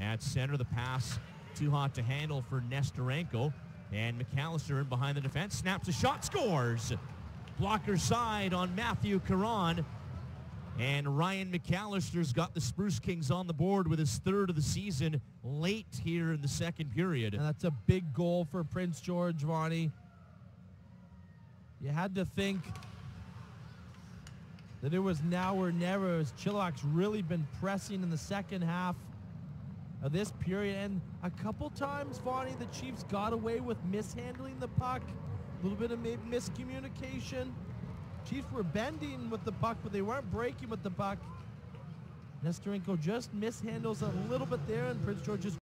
At center, the pass too hot to handle for Nesterenko. And McAllister in behind the defense, snaps a shot, scores. Blocker side on Matthew Caron. And Ryan McAllister's got the Spruce Kings on the board with his third of the season late here in the second period. And that's a big goal for Prince George, Ronnie. You had to think that it was now or never as Chilliwack's really been pressing in the second half of this period. And a couple times, Vonnie, the Chiefs got away with mishandling the puck. A little bit of maybe miscommunication. Chiefs were bending with the puck, but they weren't breaking with the puck. Nesterenko just mishandles a little bit there, and Prince George just